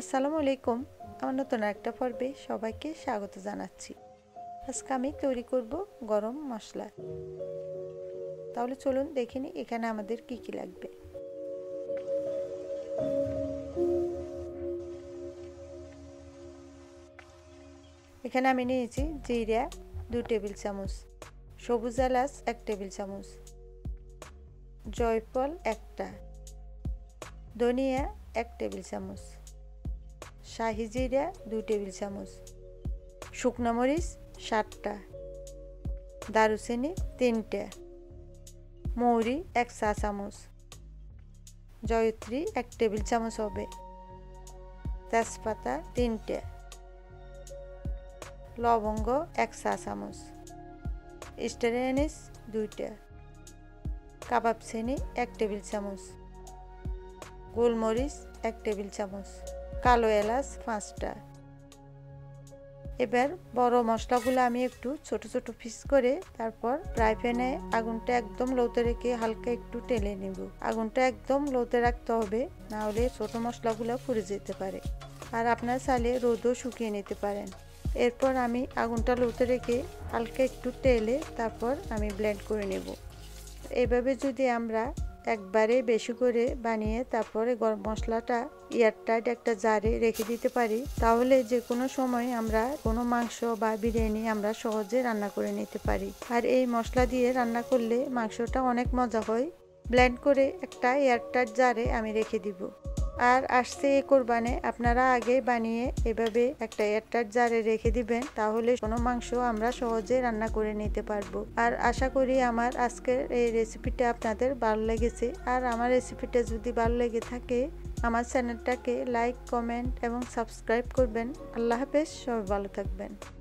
আসসালামু আলাইকুম। আমার নতুন একটা পর্বে সবাইকে স্বাগত জানাচ্ছি। আজকে আমি তৈরি করব গরম মশলা। তাহলে চলুন দেখে নিই এখানে আমাদের কি কি লাগবে। এখানে আমি নিয়েছি জিরা দু টেবিল চামচ, সবুজ এলাচ এক টেবিল চামচ, জয়ফল একটা, ধনিয়া এক টেবিল চামচ শাহি জিরা, দুই টেবিল চামচ। শুকনো মরিচ, সাতটা। দারুচিনি, তিনটে। মৌরি, এক চা চামচ। জয়ত্রী, এক টেবিল চামচ হবে। তেজপাতা, তিনটে। লবঙ্গ, এক চা চামচ। স্টেরিয়ানিস দুইটা। কাবাব চিনি, এক টেবিল চামচ। গোলমরিচ, এক টেবিল চামচ। কালো এলাচ পাঁচটা। এবার বড় মশলাগুলো আমি একটু ছোট ছোট পিস করে তারপর ফ্রাই প্যানে আগুনটা একদম লোতে রেখে হালকা একটু টেলে নেব। আগুনটা একদম লোতে রাখতে হবে, না হলে ছোট মশলাগুলো পুড়ে যেতে পারে। আর আপনার চালে রোদও শুকিয়ে নিতে পারেন। এরপর আমি আগুনটা লোতে রেখে হালকা একটু টেলে তারপর আমি ব্লেন্ড করে নেব। এভাবে যদি আমরা একবারে বেশি করে বানিয়ে তারপরে গরম মশলাটা এয়ারটাইট একটা জারে রেখে দিতে পারি। তাহলে যে কোনো সময় আমরা কোনো মাংস বা বিরিয়ানি আমরা সহজে রান্না করে নিতে পারি। আর এই মশলা দিয়ে রান্না করলে মাংসটা অনেক মজা হয়। ব্ল্যান্ড করে একটা এয়ারটাইট জারে আমি রেখে দিব। আর আসছে এই কোরবানে, আপনারা আগে বানিয়ে এভাবে একটা এয়ারটার জারে রেখে দিবেন, তাহলে কোনো মাংস আমরা সহজে রান্না করে নিতে পারব। আর আশা করি আমার আজকের এই রেসিপিটা আপনাদের ভালো লেগেছে। আর আমার রেসিপিটা যদি ভালো লেগে থাকে, আমার চ্যানেলটাকে লাইক কমেন্ট এবং সাবস্ক্রাইব করবেন। আল্লাহ হাফেজ, সবাই ভালো থাকবেন।